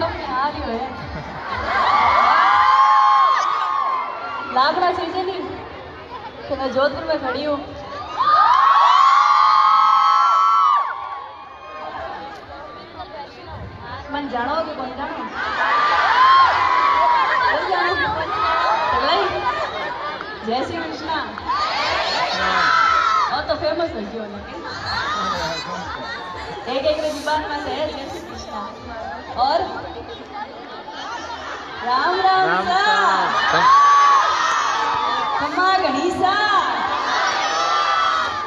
एकदम लाखड़ा चीज़ें थी कि मैं जोधपुर में खड़ी हूँ मन जानो कि कौन जानो जय श्री कृष्णा और तो फ़ेमस हो गयो एक एक बात में है जय कृष्णा और राम राम, राम सा सा खम्मा गणीसा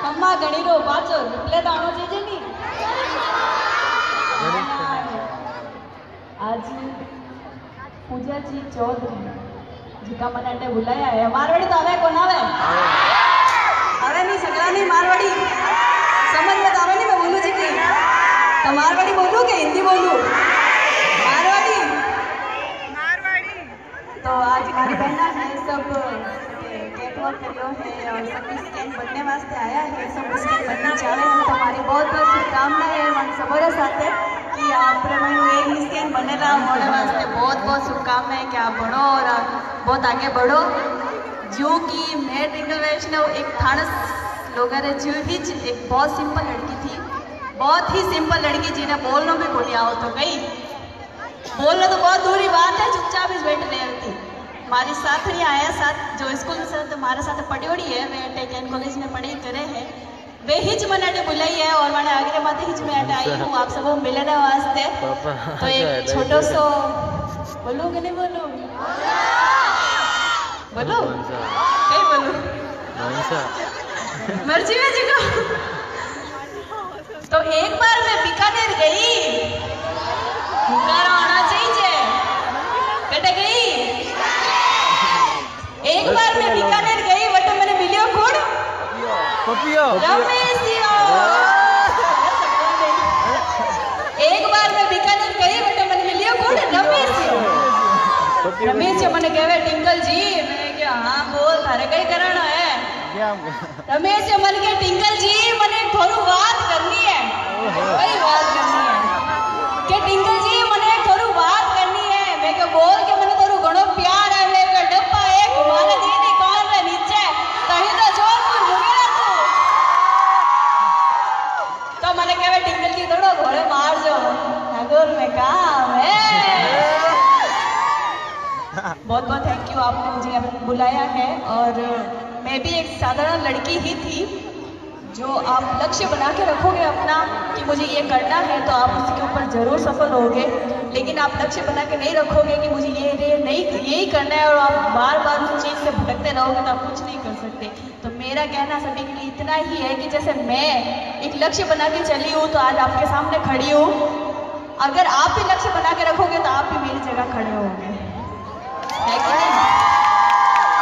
खम्मा गणीरो पाचो रिप्ले तो आनो चाहिए नहीं आज पूजा जी चौधरी जिका मन अटे बुलाया है मारवाड़ी तो आवे कौन आवे? आवे नहीं सगला नहीं मारवाड़ी. समझ में आवे नहीं मैं बोलूँ जी की? तो मारवाड़ी बोलूँ कि हिंदी बोलूँ मारवाड़ी तो आज हमारी बहना है सब है है हैं। बहुत है आप बढ़ो और आप बहुत आगे बढ़ो। जो कि मैं टिंगल वैष्णव, एक थानस लोग ही एक बहुत सिंपल लड़की थी, बहुत ही सिंपल लड़की जिन्हें बोलना भी कोई आओ तो गई। बोलना तो बहुत दूरी बात है, चुपचाप इस हमारी साथ नहीं आया साथ जो स्कूल साथ हमारे साथ पढ़ी है वे टेकन कॉलेज में पढ़ी करे हैं। वे हिच मैंने अटे बुलाई है और मैंने आगे माते हिच में अटे आई हूँ आप सबको मिलने वास्ते। तो एक छोटो सो बोलूँ कि नहीं बोलूँ? बोलो? सा नहीं बोलूँ। सा मर्ज़ी में जिको तो एक बार मैं बीकानेर गई हुंगारा आना चाहिए कटे गई एक बार मैं बीकानेर गई बट मैंने मिलियो कौन पपियो एक बार मैं बीकानेर गई बट मैंने मिलियो कौन रमेश रमेश जी मैंने कहे टिंकल जी मैंने कहा हाँ बोल थारे कई करना है। रमेश जी मन के टिंकल जी मने थोड़ी बात करनी है। बात करनी है। के टिंकल जी मने थोड़ी बात करनी है मैं के बोल के मने थोड़ू घणो प्यार है मैं के डब्बा एक मारे दी दी कौन रे नीचे कहीं तो जोधपुर मुगेरा तू तो मने कहे टिंकल जी थोड़ो घोड़े मार जो ठाकुर में काम है बहुत बहुत थैंक यू आपने मुझे यहाँ बुलाया है और मैं भी एक साधारण लड़की ही थी जो आप लक्ष्य बना के रखोगे अपना कि मुझे ये करना है तो आप उसके ऊपर ज़रूर सफल होगे। लेकिन आप लक्ष्य बना के नहीं रखोगे कि मुझे ये ये नहीं, यही करना है और आप बार बार उस चीज़ से भटकते रहोगे तो आप कुछ नहीं कर सकते। तो मेरा कहना सभी के लिए इतना ही है कि जैसे मैं एक लक्ष्य बना के चली हूँ तो आज आपके सामने खड़ी हूँ। अगर आप भी लक्ष्य बना के रखोगे तो आप भी मेरी जगह खड़े होंगे।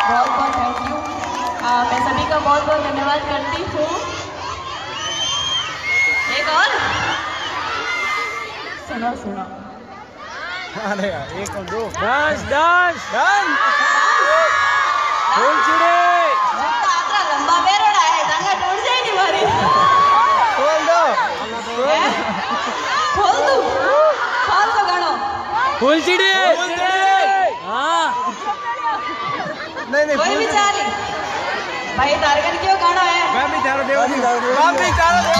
बहुत बहुत थैंक यू आ, मैं सभी का बहुत बहुत धन्यवाद करती हूँ। एक और। सुनो सुनो। अरे यार एक और दो। डांस डांस डन फूल चिड़े लंबा बेरोड़ा है टांगा टूट जाए नहीं मारी। खोल दो। खोल दू। खोल दो गणो फूल चिड़े। हाँ। नहीं नहीं कोई भी चाली भाई तारगन क्यों गाना है? मैं भी चारों देव मैं भी चारों देव